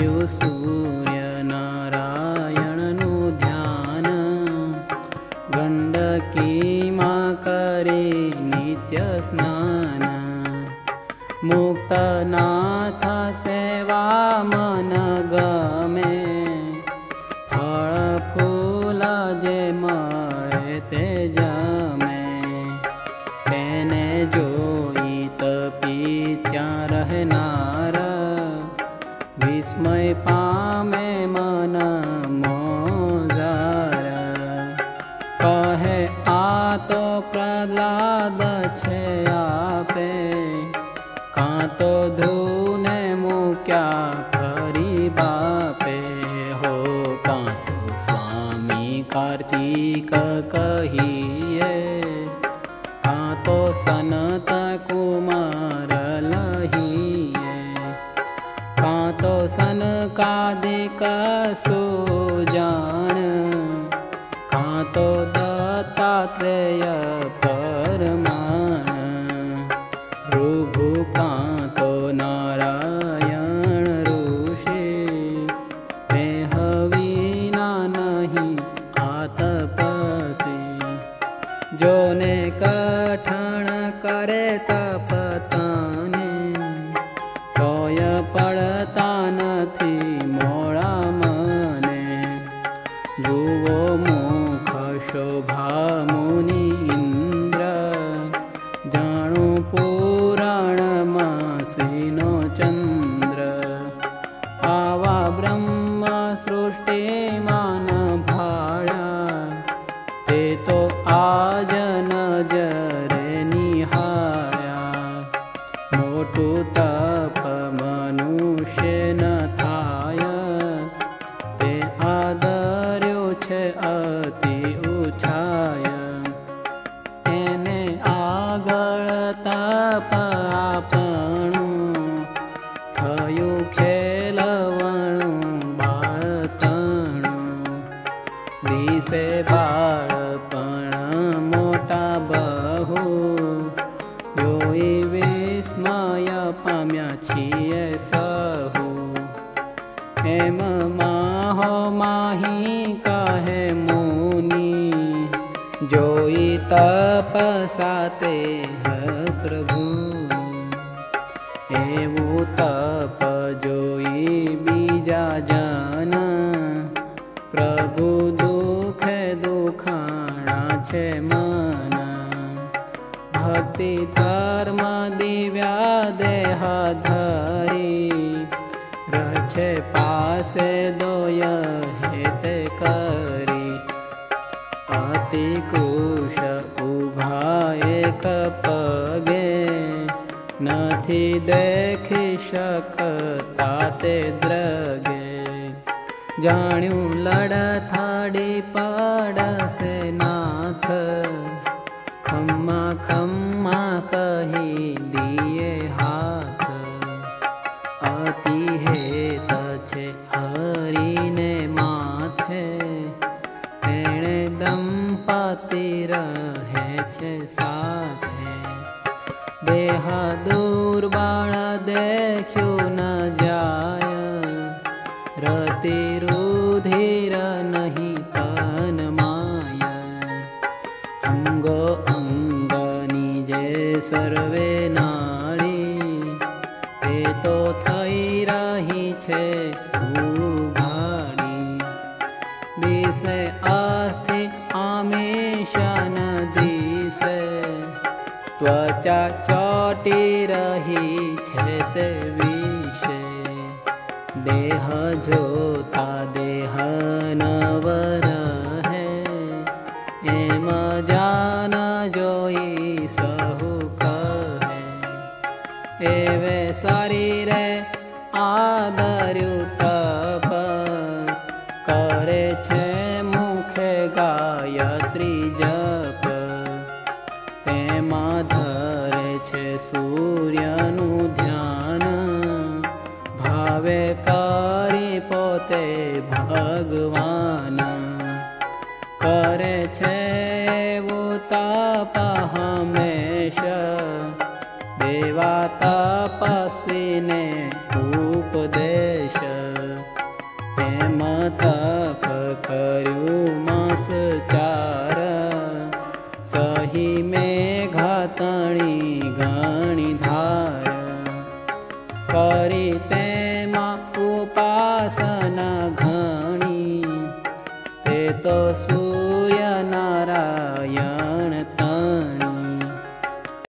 ूय नारायणनुध्यान गण्डकीमाकरी नित्यस्नान मुक्तनाथ सेवा मन गमे फलफुलजे म मै पामे मन जर कहे आतो प्रहलादशे कातो धुने मो का बापे। हो कातु स्वामी कार्तिक कार कातो सनत कुमार कादे का सो जान। कातो दता त्रेय परमान ऋभु कातो नारायण ऋषि मे विना नहि भातपसे जो ने कठण करे तप તો छिए सहु हेम माहो माही कहे मुनि, जोई तपसाते है प्रभु। एवु तप जोई बीजा जन, प्रभु दुख दुखाणा छे मन धरी। करि। कुश उभाे कपगे। नथी देखि शकता ते द्रगे। जाण्यू जाण लडि पडसे नाथ। खम्मा खम्मा कही दिए हाथ। अति हे तरिणे मादम् पतिर हे देख्यो न जाय। रतिरु સર્વે નાળી તે તો થઈ રહી છે ઉઘાડી દિશે અસ્થિ આમેશન દિશે ત્વચા ચોટી રહી છે તે વિશે દેહ જોતા દેહ નવર હે એમ જાન જોઈ સહુ કહે એવે શરીરે આદર્યું તપ કરે છે મુખે ગાયત્રી જપ તેમાં ધરે છે સૂર્યનું ધ્યાન ભાવે કરી પોતે ભગવાન કરે છે એવું તપ હંમેશ su